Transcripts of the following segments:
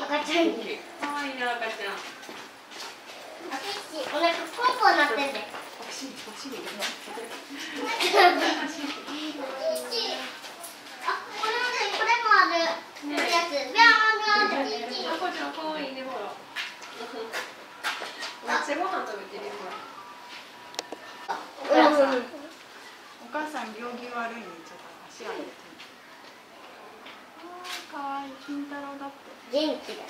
赤ちゃん。にかわいいな赤ちゃん。お腹ポンポンなってんで。お尻お尻あ、これもね、これもあるやつ。ビャーンビャーンってピーチ。赤ちゃんかわいいねほら。めっちゃご飯食べてるよ。ほらお母さん。お母さん行儀悪いね。ちょっと足あ金太郎だって元気だ。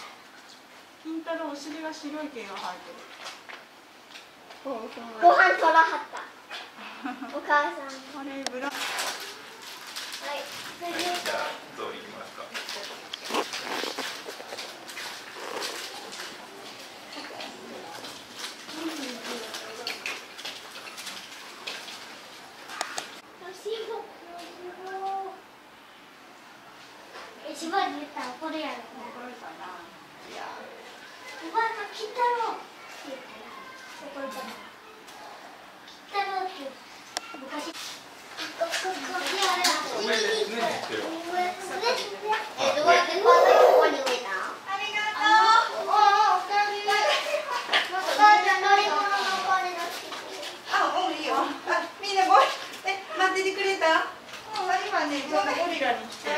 金太郎お尻が白い毛が生えてるご飯取らはった。お母さん。これブラはい。それでじゃあどういきますかえ、しばらく言ったら怒るやろ。怒るかないやおばあさん、金太郎って言ったら怒るかな。金太郎って昔。こここいやあれ上でね手を上え、どうやってここに植えたありがとう。おお、おかえり。お母ちゃん乗り物のお金だって。あ、うん、いいよ。あ、みんなごめん。え、待っててくれた。うん、今ね、ちょうどゴリラに来て。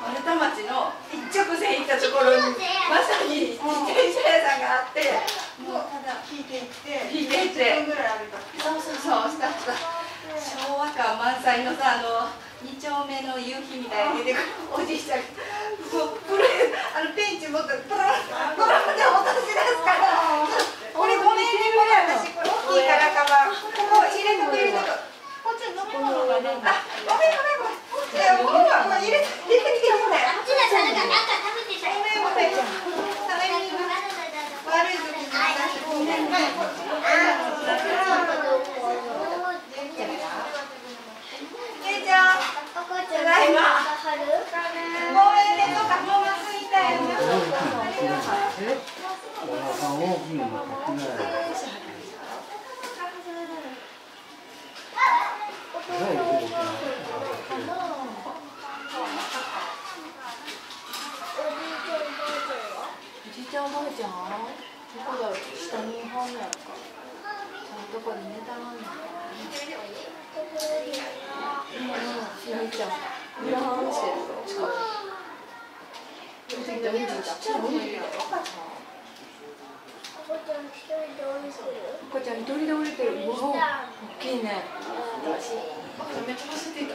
丸太町の一直線行ったところに、まさに自転車屋さんがあって。もうただ引いていって引いていってぐらい歩いたそうそうそう、したした。昭和感満載のさ、あの。二丁目の夕日みたいに出てくるおじいちゃん。もう、これ、あのペンチ持って、プラン、プランで落とし出すから。これ、ごめんね、これ、私、これ大きいから、カバン。ここ入れとく、入れとく。こっち飲み物がねあ、ごめん、ごめん、ごめん。いや、もう、これ入れ、入れてきてもらえ。あっ。ごめん、ごめん。ために、悪い時に、ごめん、ごめん。けいちゃん。ただいま。ごめんね、ない。おじいちゃんおばあちゃんどこだ下に本やかどこで寝たまんのかなうんしみちゃん見らんしてるぞ近くちっちゃいのいるよ赤ちゃん赤ちゃん一人で降りてる。うわ大きいね。めっちゃ走っていく